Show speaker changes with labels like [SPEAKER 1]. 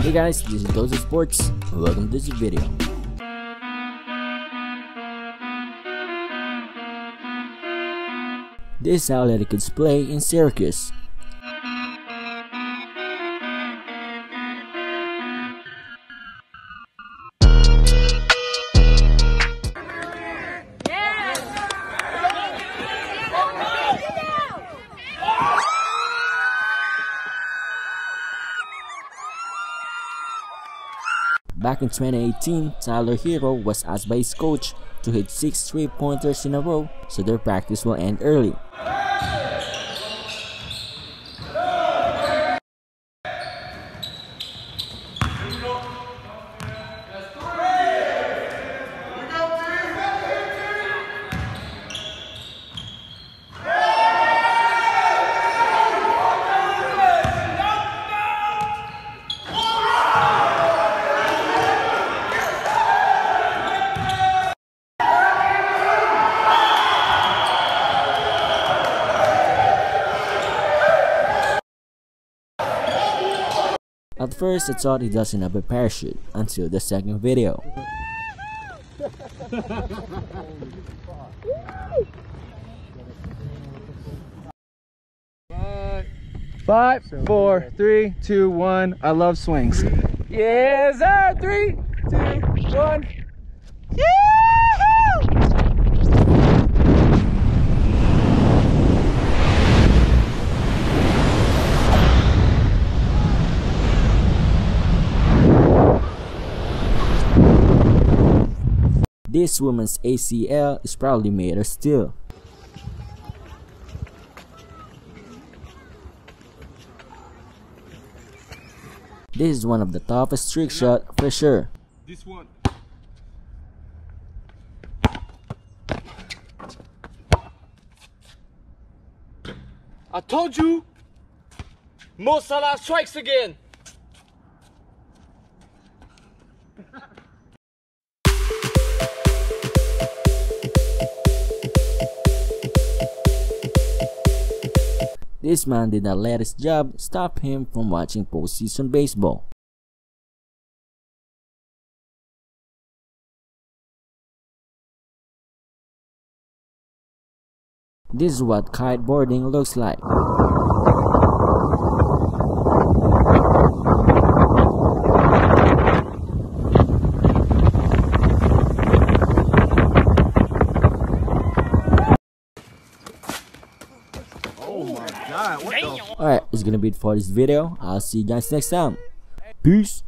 [SPEAKER 1] Hey guys, this is Dose of Sports. Welcome to this video. This is kids play in Syracuse. Back in 2018, Tyler Herro was asked by his coach to hit 6 three-pointers in a row so their practice will end early. At first, I thought he doesn't have a parachute until the second video.
[SPEAKER 2] Five, four, three, two, one. I love swings. Yes, sir. Three, two, one.
[SPEAKER 1] This woman's ACL is probably made of steel. This is one of the toughest trick shot for sure.
[SPEAKER 3] This one. I told you! Mo Salah strikes again!
[SPEAKER 1] This man did not let his job stop him from watching postseason baseball. This is what kiteboarding looks like. Alright, it's gonna be it for this video. I'll see you guys next time. Peace.